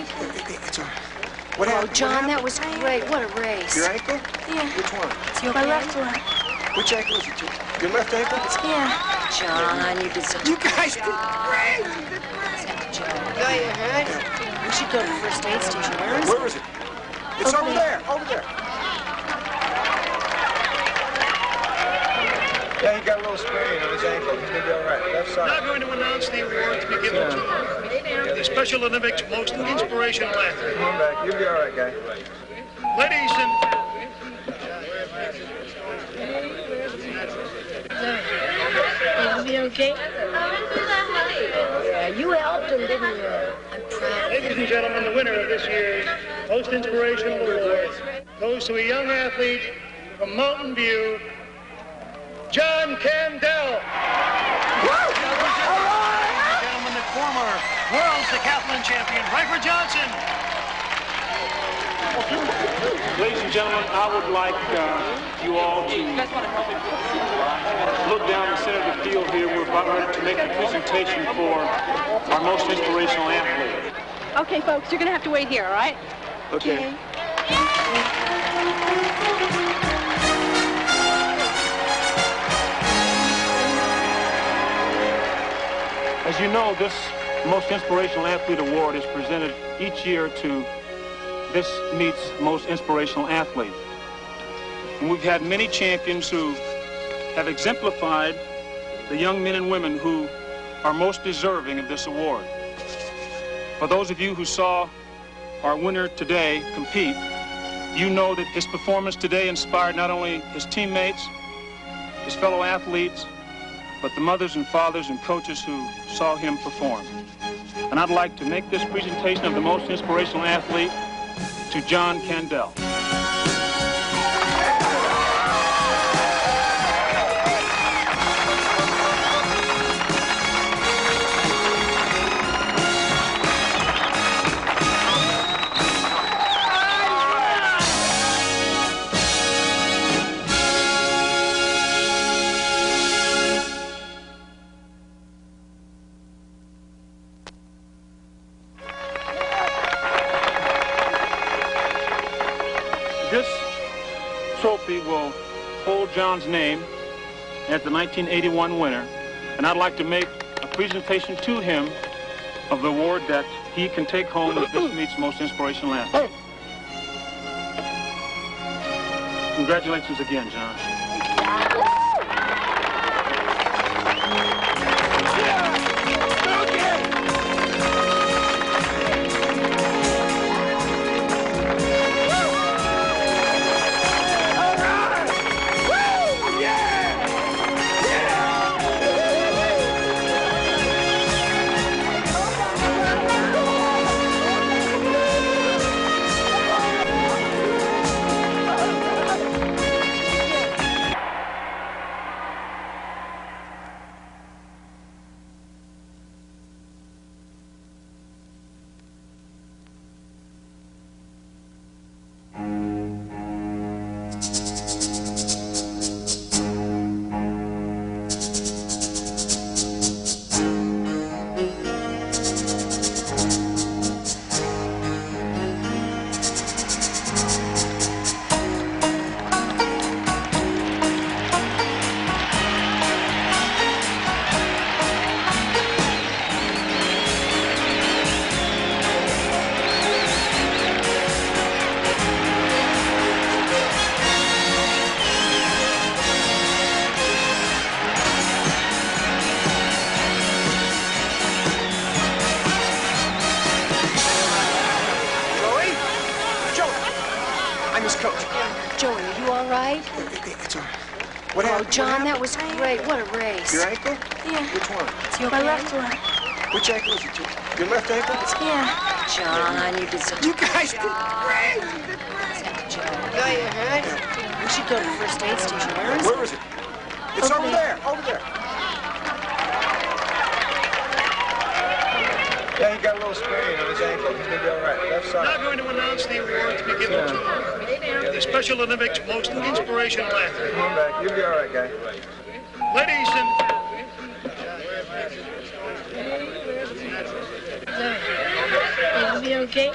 right? It's all right. What oh, happened? John, what that was great. What a race. Your ankle? Yeah. Which one? Is you okay? My left one. Which ankle is it? Your- Your left ankle? Yeah. John, you did such You a good guys did job. great! Joe. Yeah, you hurt? We should go to the first aid station. Where is Where is it? It's over Okay. there, over there. Yeah, he got a little sprain on his ankle. He's gonna be all right. Left Now side. going to announce the award to be given to the Special Olympics Most Inspirational Athlete. Come on back. You'll be all right, guy. Ladies and Will be okay? Yeah, you helped him, didn't you? I'm proud. ladies and gentlemen, the winner of this year's Most Inspirational Award goes to a young athlete from Mountain View, John Candell. Gentlemen, the former world decathlon champion, Rafer Johnson. Ladies and gentlemen, I would like uh, you all to look down the center of the field here. We're about ready to make a presentation for our most inspirational athlete. Okay, folks, you're going to have to wait here, all right? Okay. As know, this Most Inspirational Athlete Award is presented each year to this meets Most Inspirational Athlete. And we've had many champions who have exemplified the young men and women who are most deserving of this award. For those of you who saw our winner today compete, you know that his performance today inspired not only his teammates, his fellow athletes, but the mothers and fathers and coaches who saw him perform. And I'd like to make this presentation of the most inspirational athlete to John Candell. Will hold John's name as the 1981 winner, and I'd like to make a presentation to him of the award that he can take home as this meets most inspirational athlete. Congratulations again, John. I'm coach. Joey, are you all right? It's all right. What Oh, happened? John, what that was great. What a race. Your ankle? Yeah. Which one? Is you okay? My left one. Which ankle is it? Your- Your left ankle? Yeah. John, you did such a You good guys did job. great! Joe. Yeah, you hurt? We should go to the first aid station. Where is Where is it? It's over there, over there. Yeah, he got a little sprain on his ankle. He's gonna be all right. Left Now side. going to announce the award to be given to the Special Olympics Most Inspirational Athlete. Come on back. You'll be all right, guy. Ladies and Will be okay? okay?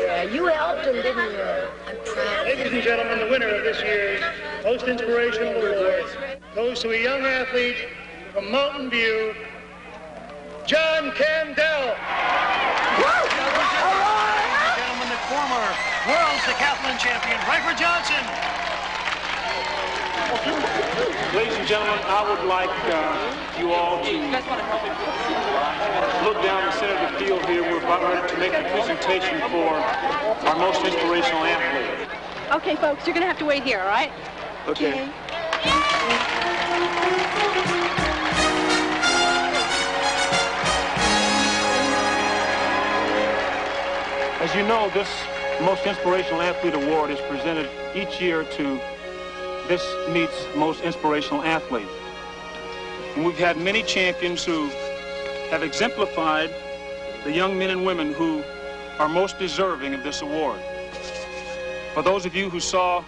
Yeah, you helped him, didn't you? I'm proud. Ladies and gentlemen, the winner of this year's Most Inspirational Award goes to a young athlete from Mountain View, John Candell. Ladies and gentlemen, the former world's decathlon champion, Rafer Johnson. Ladies and gentlemen, I would like uh, you all to look down the center of the field here. We're about ready to make a presentation for our most inspirational athlete. Okay, folks, you're going to have to wait here, all right? Okay. As you know, this Most Inspirational Athlete Award is presented each year to this meet's most inspirational athlete. And we've had many champions who have exemplified the young men and women who are most deserving of this award. For those of you who saw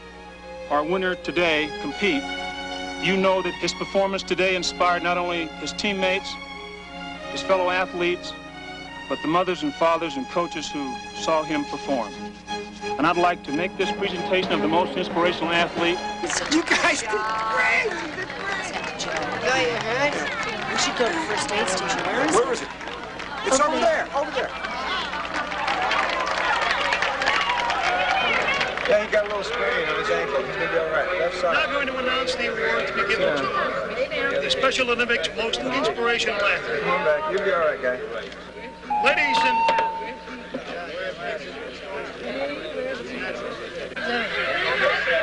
our winner today compete, you know that his performance today inspired not only his teammates, his fellow athletes, but the mothers and fathers and coaches who saw him perform. And I'd like to make this presentation of the most inspirational athlete You guys did great. You did great. Yeah, you heard? We should go to the first aid station. Where is it? Where is it? It's over there. Over there. Yeah, he got a little sprain on his ankle. He's gonna be all right. Left side. Now side. going to announce the award to be given to the Special Olympics Most Inspirational Athlete. Come on back. You'll be all right, guy. Ladies and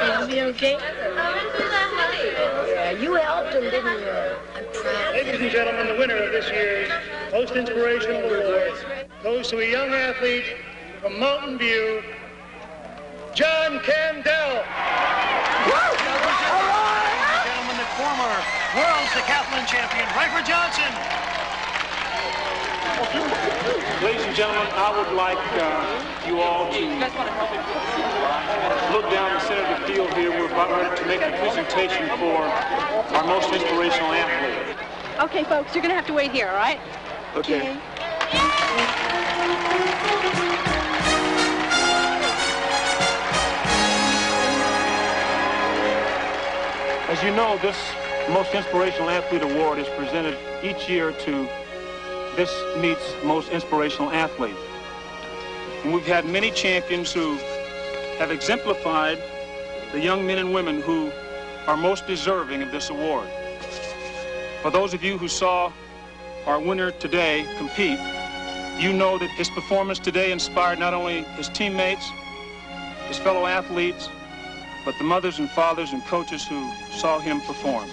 It'll be okay? Yeah, you helped him, didn't you? I'm proud. Ladies and gentlemen, the winner of this year's Most Inspirational Award goes to a young athlete from Mountain View, John Candell. Ladies and gentlemen, the former world's decathlon champion, Rafer Johnson. Ladies and gentlemen, I would like uh, you all to look down the center of the field here. We're about ready to make a presentation for our most inspirational athlete. Okay, folks, you're going to have to wait here, all right? Okay. As you know, this Most Inspirational Athlete Award is presented each year to this meet's most inspirational athlete. And we've had many champions who have exemplified the young men and women who are most deserving of this award. For those of you who saw our winner today compete, you know that his performance today inspired not only his teammates, his fellow athletes, but the mothers and fathers and coaches who saw him perform.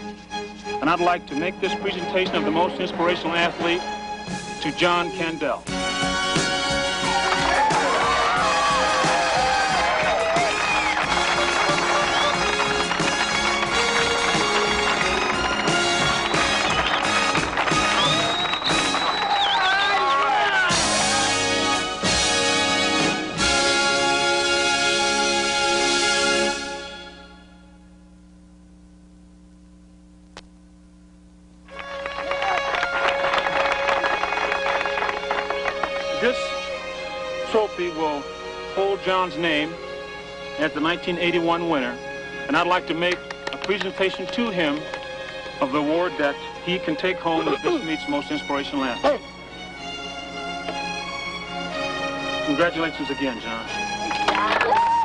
And I'd like to make this presentation of the most inspirational athlete to John Candell. Will hold John's name as the 1981 winner, and I'd like to make a presentation to him of the award that he can take home as this meet's most inspirational athlete. Congratulations again, John.